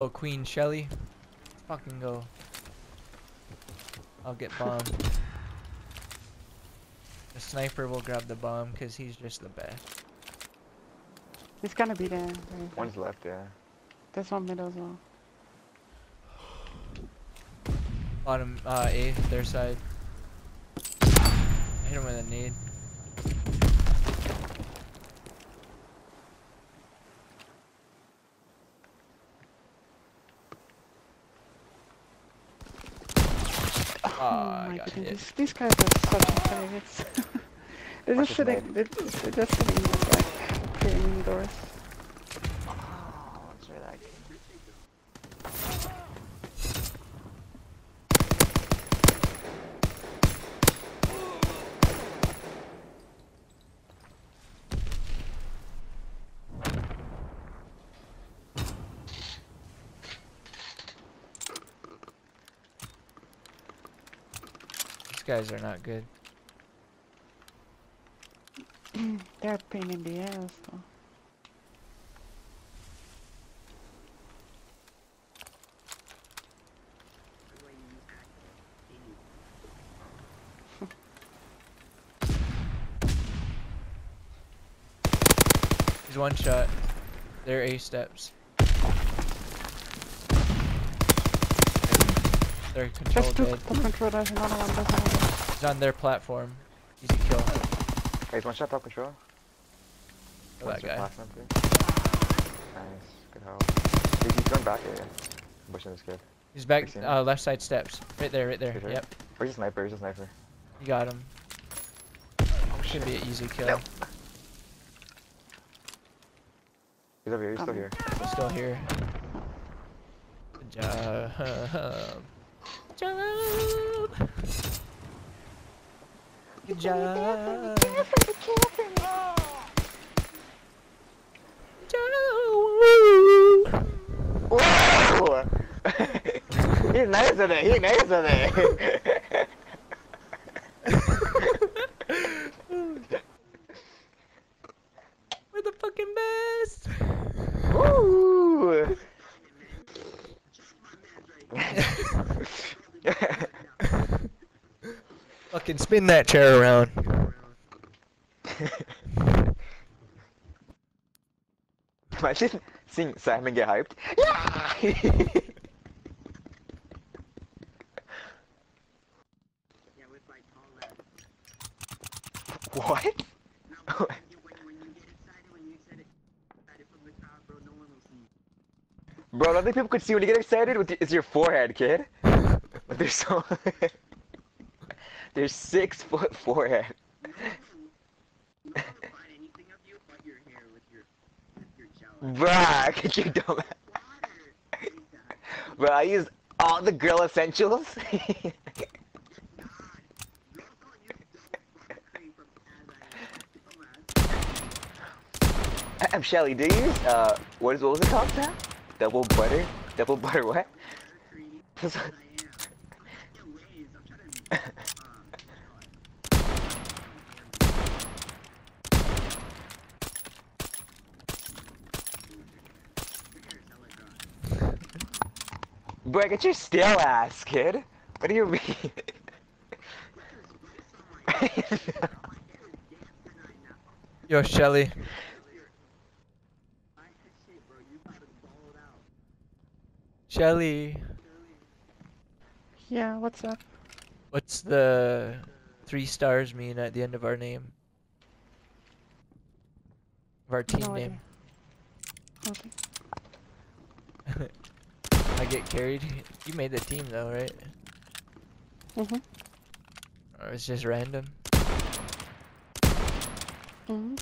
Oh, Queen Shelly. Fucking go. I'll get bomb. the sniper will grab the bomb because he's just the best. He's gonna be there. right? One's left, yeah. There's one middle as well. Bottom uh, A, their side. I hit him with a nade. Oh, I my goodness. These guys are such faggots. they're just sitting. They're, they're just sitting in the back, creating doors. Oh, it's really like. These guys are not good. They're a pain in the ass, though. He's one shot. They're A steps. They're control Just two dead. top controllers, another one doesn't have He's on their platform. Easy kill. Hey, one shot top control. For One's that your guy. platform, too. Nice, good help. He's, he's going back here. Pushing this kid. He's back, uh, left side steps. Right there, right there. Good hit. Yep, Where's the sniper? Where's the sniper? you got him. Oh, Should be an easy kill. No. He's over here, he's still here. He's still here. Good job. Job. Good job. Job. He's nice at it, he's nice at it. We're the fucking best. Woo! Fucking spin that chair around. Imagine seeing Simon get hyped. Yeah! what? Bro, nothing people could see when you get excited with it's your forehead, kid. But there's so there's six foot forehead. Bruh, could you dumb Bro, I use all the girl essentials. I'm Shelly. Do you use uh what is what was it called now? Double butter? Double butter what? Bro, get your stale ass, kid. What do you mean? Yo, Shelly. Shelly, Yeah, what's up? what's the three stars mean at the end of our name? Of our team no name. Okay. I get carried. You made the team though, right? Mhm. Or it's just random? Mhm.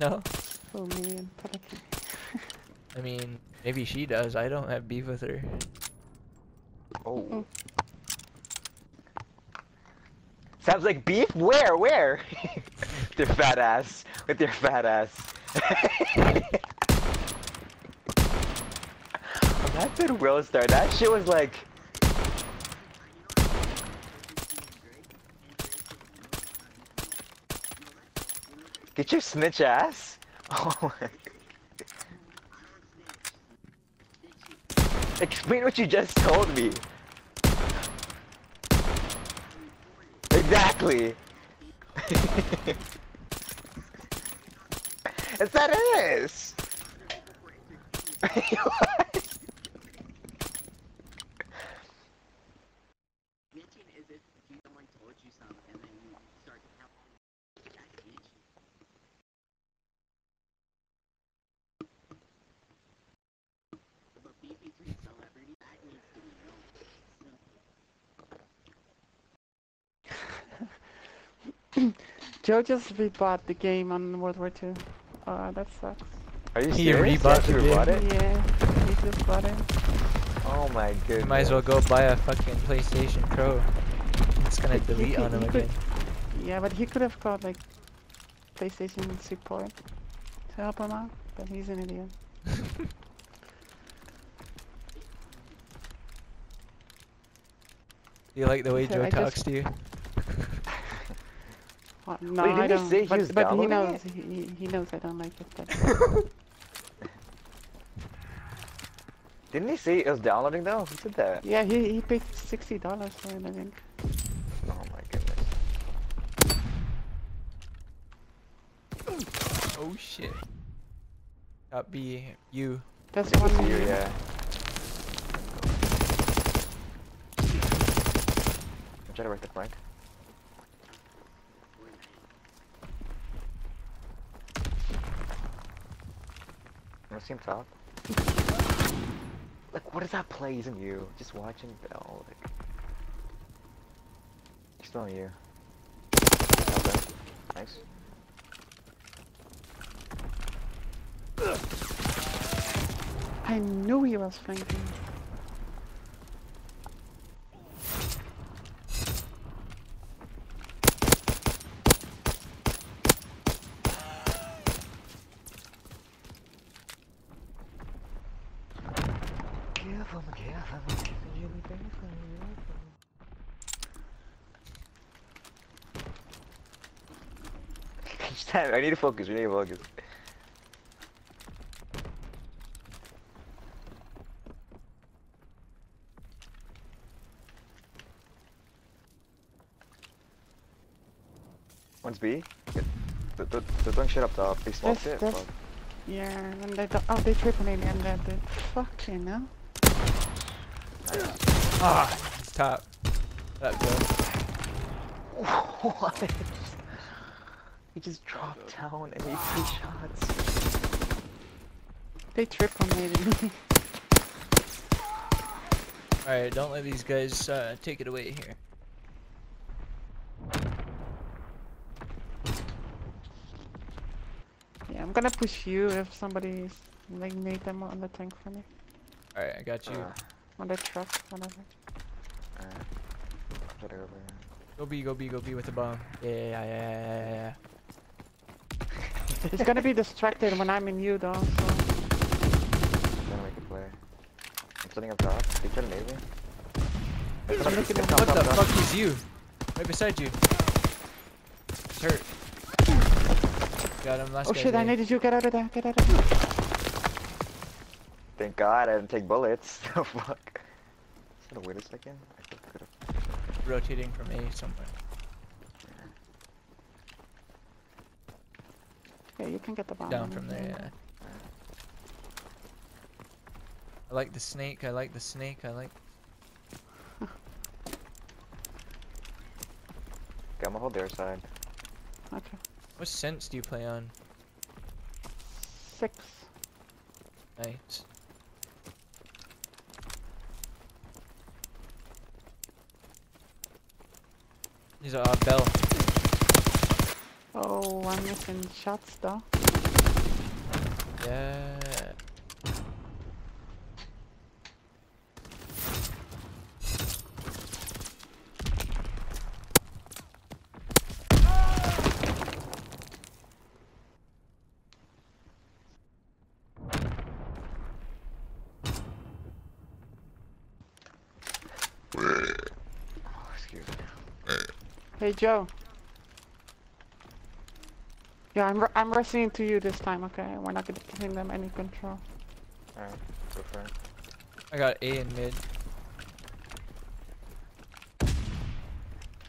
No? For me. I mean, maybe she does. I don't have beef with her. oh. Sounds like beef? Where? Where? their fat ass. With their fat ass. did Will Star, that shit was like Get your snitch ass. Oh. Explain what you just told me. Exactly. Is that is. Snitching is if someone told you something and then you start to tell that's snitching. But beef between celebrities, that needs to be known. Joe just rebought the game on World War II. Uh, that sucks. Are you He serious? rebought the game? it? Yeah, he just bought it. Oh my goodness. Might as well go buy a fucking PlayStation Pro. It's gonna He- he- delete on him he could- again. Yeah, but he could have called like PlayStation support to help him out, but he's an idiot. Do you like the way Joe I talks just- to you? Uh, no, Wait, didn't I he don't. say but was but he knows. He, he- he knows I don't like it. But Didn't he say it was downloading though? Who said that? yeah, he he paid sixty dollars for it. I think. Oh my goodness. Oh shit. Top be you. That's Good one. to see you, yeah. I'm trying to work the flank. Wanna see him top? Like, what is that play? Isn't you? Just watching Bell. Like, he's still on you. Okay. Nice. I knew he was flanking. Give him, give him, give him, give him, Each I need to focus, we need to focus. One's B. The, the, the throwing shit up top. They smoked This- it. this- fuck. Yeah, and they don't, oh they triple me and that did. Fucking hell. Ah, he's top. That Joe. what? He just dropped down and he three shots. They triple made me. Alright, don't let these guys uh, take it away here. yeah, I'm gonna push you if somebody's like made them on the tank for me. Alright, I got you. Uh, On the truck, whatever. alright. Try to go over here. Go B, go B, go B with the bomb. Yeah, yeah, yeah, yeah, yeah, yeah. He's gonna be distracted when I'm in you though, so Trying to make a play. I'm sitting up top. They try to nade me. Hey, come up, Look at come him. up, What come the up, come fuck up. is you? Right beside you. He's hurt. Got him last Oh guy shit, I B. needed you, get out of there, get out of there. Thank God I didn't take bullets. The fuck. Just gonna wait a second. I could have. rotating from A somewhere. Yeah, you can get the bomb. Down from there, yeah. yeah. I like the snake, I like the snake, I like... Okay, I'm gonna hold their side. Okay. What sense do you play on? Six. Nice. He's a uh, bell. Oh, I'm missing shots though. Yeah. Oh, excuse me. Hey Joe. Yeah, I'm, ru- I'm rushing to you this time, okay? We're not giving them any control. Alright, go for it. I got A in mid.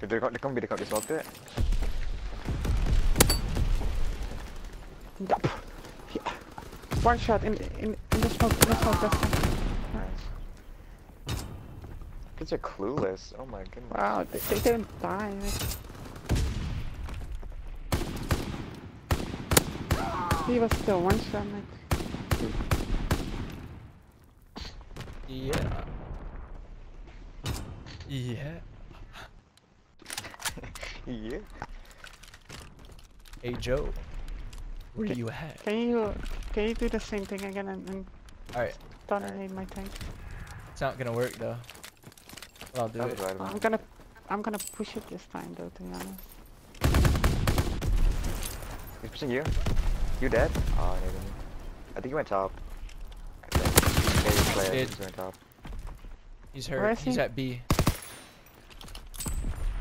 Dude, they're, go- they're gonna be the they smoked it. Yup. Yeah. One shot in in in the smoke. In the smoke. That's fine. Nice. Kids are clueless. Oh my goodness. Wow, they, they didn't die. He was still one shot. Like, Yeah. Yeah. yeah. Hey Joe. Where are you at? can you can you do the same thing again and, and Alright, detonate my tank? it's not gonna work though. But I'll do That it. was right. I'm gonna I'm gonna push it this time though. To be honest. He's pushing you. You dead? Oh, I need him. I think he went top. I think. Maybe play. I Did. think he went top. He's hurt. is He's he? at B.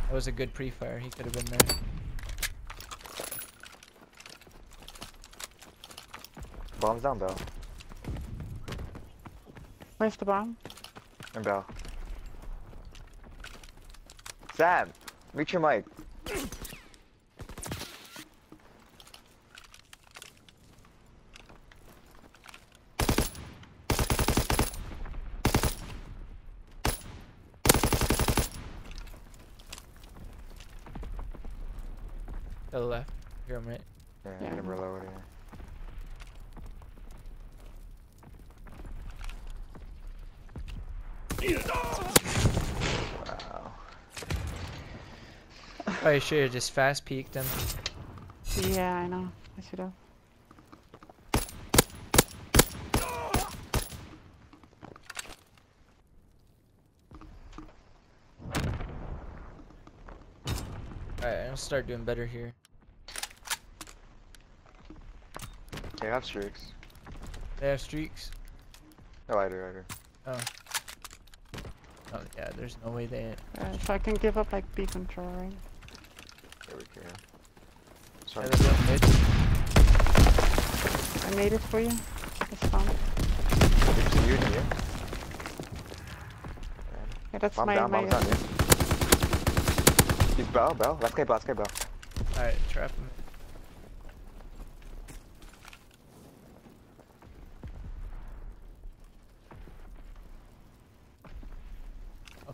That was a good pre-fire. He could have been there. Bombs down, Bell. Where's the bomb? And Bell. Sam! Reach your mic. To the left. Here, I'm right. Yeah, Yeah. yeah. number lower here. Wow. Oh, Probably should have just fast peeked him. Yeah, I know. I should have. Alright, I'll start doing better here. They have streaks. They have streaks. No, I do, I do. Oh yeah, there's no way they. Uh, so I can give up like B control, right? There we go. Sorry. they're mid. I made it for you. It's fine. It's you and you. Yeah, that's Bomb my down, my. bombs down, yeah. He's Bell, Bell. Last guy, last guy, Bell. Alright, trap him.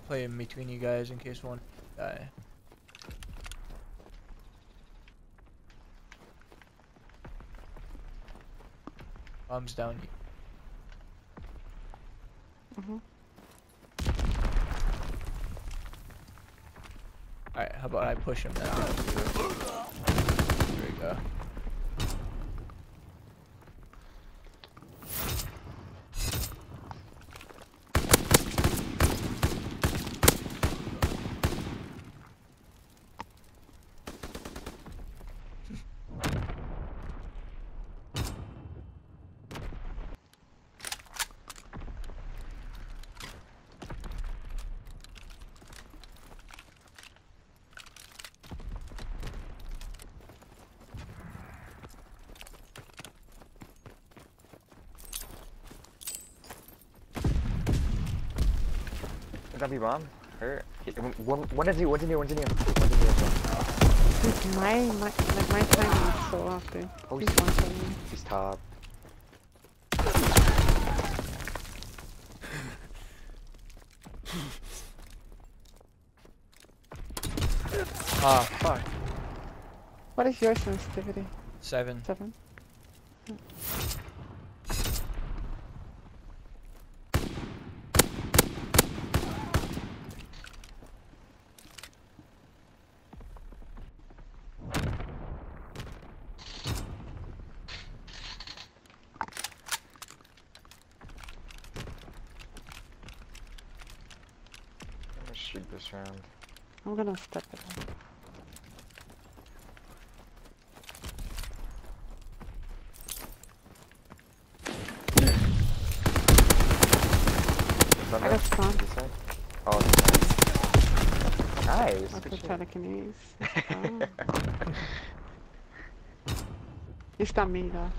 Play in between you guys in case one die. Bombs down. Mhm. Alright, how about I push him now? There we go. Is that be bomb? Hurt. One, one is you, one's in you, one's in you. One's in you as well. Dude, my my like my timing is so off, dude. Oh, He's he's- one shot me. He's top. Ah, fuck. What is your sensitivity? Seven. Seven. Shoot this round. I'm gonna step it up. I got oh, nice? spawned. Oh. Nice. What's good the telekinesis? Oh. It's not me though.